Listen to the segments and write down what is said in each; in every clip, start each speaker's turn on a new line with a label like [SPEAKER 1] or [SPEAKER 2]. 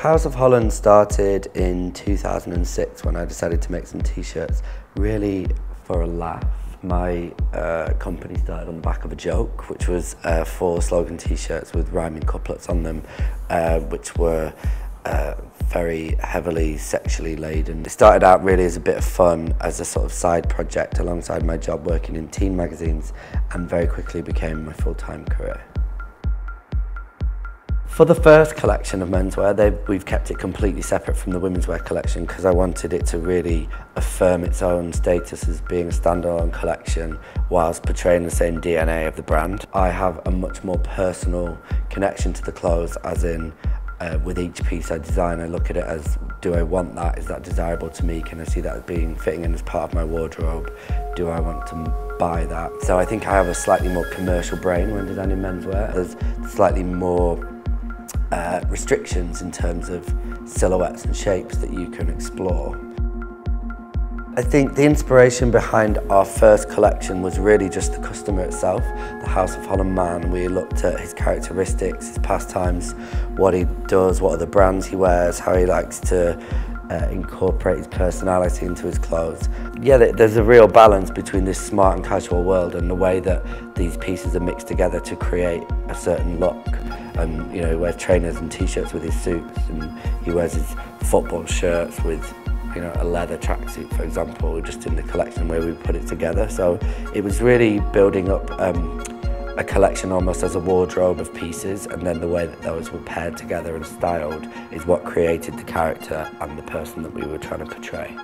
[SPEAKER 1] House of Holland started in 2006 when I decided to make some t-shirts really for a laugh. My uh, company started on the back of a joke, which was uh, four slogan t-shirts with rhyming couplets on them, uh, which were uh, very heavily sexually laden. It started out really as a bit of fun, as a sort of side project alongside my job working in teen magazines, and very quickly became my full-time career. For the first collection of menswear, we've kept it completely separate from the women's wear collection because I wanted it to really affirm its own status as being a standalone collection whilst portraying the same DNA of the brand. I have a much more personal connection to the clothes as in uh, with each piece I design I look at it as do I want that, is that desirable to me, can I see that as being fitting in as part of my wardrobe, do I want to buy that. So I think I have a slightly more commercial brain when designing menswear. There's slightly more uh, restrictions in terms of silhouettes and shapes that you can explore. I think the inspiration behind our first collection was really just the customer itself, the House of Holland man. We looked at his characteristics, his pastimes, what he does, what are the brands he wears, how he likes to uh, incorporate his personality into his clothes. Yeah, there's a real balance between this smart and casual world and the way that these pieces are mixed together to create a certain look and you know he wears trainers and t-shirts with his suits and he wears his football shirts with you know a leather tracksuit for example just in the collection where we put it together so it was really building up um, a collection almost as a wardrobe of pieces and then the way that those were paired together and styled is what created the character and the person that we were trying to portray.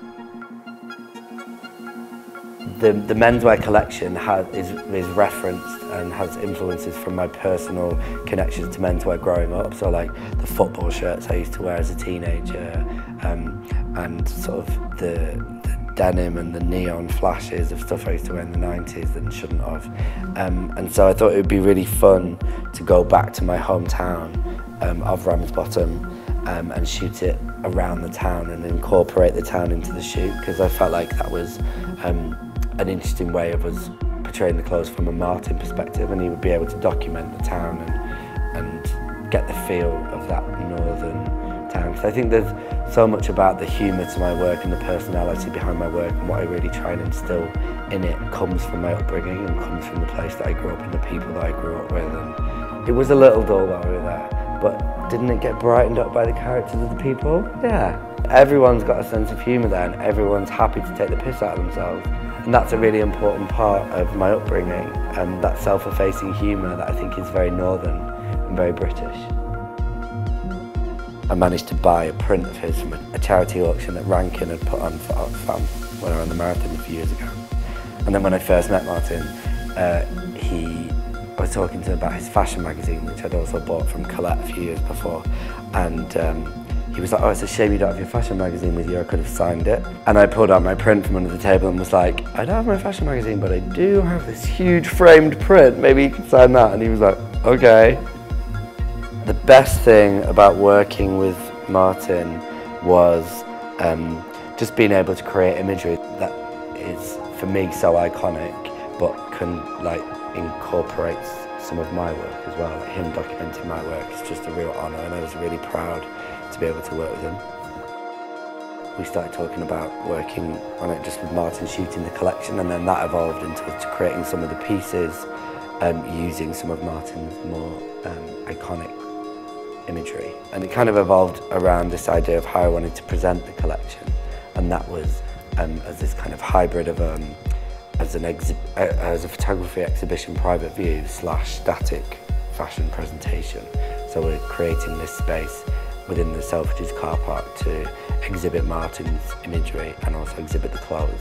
[SPEAKER 1] The, the menswear collection has, is, is referenced and has influences from my personal connections to menswear growing up. So like the football shirts I used to wear as a teenager um, and sort of the, the denim and the neon flashes of stuff I used to wear in the 90s and shouldn't have. Um, and so I thought it would be really fun to go back to my hometown um, of Ramsbottom um, and shoot it around the town and incorporate the town into the shoot because I felt like that was um, an interesting way of us portraying the clothes from a Martin perspective and he would be able to document the town and, and get the feel of that northern town. Because I think there's so much about the humour to my work and the personality behind my work and what I really try and instill in it comes from my upbringing and comes from the place that I grew up and the people that I grew up with. And it was a little dull while we were there, but didn't it get brightened up by the characters of the people? Yeah. Everyone's got a sense of humour there and everyone's happy to take the piss out of themselves. And that's a really important part of my upbringing and that self-effacing humour that I think is very northern and very British. I managed to buy a print of his from a, charity auction that Rankin had put on for Oxfam when I ran the marathon a few years ago. And then when I first met Martin, uh, he was talking to him about his fashion magazine, which I'd also bought from Colette a few years before. And um, he was like, oh, it's a shame you don't have your fashion magazine with you. I could have signed it. And I pulled out my print from under the table and was like, I don't have my fashion magazine, but I do have this huge framed print. Maybe you can sign that. And he was like, okay. The best thing about working with Martin was um, just being able to create imagery that is, for me, so iconic, but can like incorporate some of my work as well. Like him documenting my work is just a real honour and I was really proud to be able to work with him. We started talking about working on it just with Martin shooting the collection and then that evolved into creating some of the pieces um, using some of Martin's more um, iconic imagery. And it kind of evolved around this idea of how I wanted to present the collection and that was um, as this kind of hybrid of um, as an uh, as a photography exhibition private view slash static fashion presentation. So we're creating this space within the Selfridges car park to exhibit Martin's imagery and also exhibit the clothes.